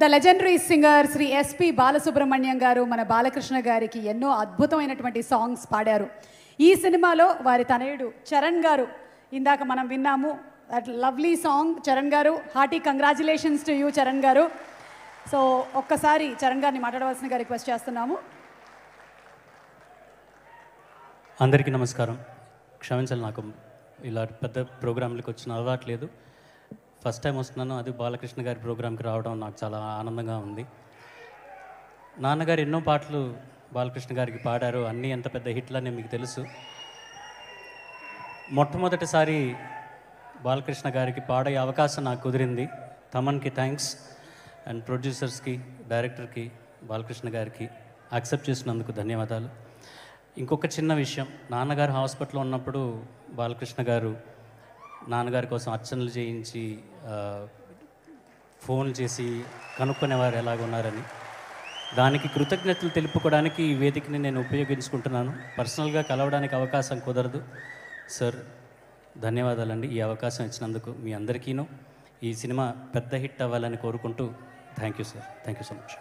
The legendary singer Shri SP Balasubrahmanyam garu మన బాలకృష్ణ గారికి ఎన్నో అద్భుతమైనటువంటి సాంగ్స్ పాడారు. ఈ సినిమాలో వారి తనయుడు చరణ్ గారు ఇందాక మనం విన్నాము that lovely song Charan garu. Hearty congratulations to you Charan garu. So ఒక్కసారి చరణ్ గారిని మాట్లాడవలసిందిగా రిక్వెస్ట్ చేస్తున్నాము. అందరికీ నమస్కారం. క్షమించాలి నాకు ఇలా పెద్ద ప్రోగ్రాంలకు వచ్చిన అలవాట్లేదు ఫస్ట్ టైం వస్తున్నాను. అది బాలకృష్ణ గారి ప్రోగ్రాంకి రావడం నాకు చాలా ఆనందంగా ఉంది. నాన్నగారు ఎన్నో పాటలు బాలకృష్ణ గారికి పాడారు. అన్నీ ఎంత పెద్ద హిట్లనే మీకు తెలుసు. మొట్టమొదటిసారి బాలకృష్ణ గారికి పాడే అవకాశం నాకు కుదిరింది. తమన్కి థ్యాంక్స్. అండ్ ప్రొడ్యూసర్స్కి డైరెక్టర్కి బాలకృష్ణ గారికి యాక్సెప్ట్ చేసినందుకు ధన్యవాదాలు. ఇంకొక చిన్న విషయం. నాన్నగారు హాస్పిటల్లో ఉన్నప్పుడు బాలకృష్ణ గారు నాన్నగారి కోసం అర్చనలు చేయించి ఫోన్ చేసి కనుక్కునేవారు ఎలాగున్నారని దానికి కృతజ్ఞతలు తెలుపుకోవడానికి ఈ వేదికని నేను ఉపయోగించుకుంటున్నాను. పర్సనల్గా కలవడానికి అవకాశం కుదరదు. సార్ ధన్యవాదాలండి ఈ అవకాశం ఇచ్చినందుకు మీ అందరికీను. ఈ సినిమా పెద్ద హిట్ అవ్వాలని కోరుకుంటూ thank you sir. Thank you so much.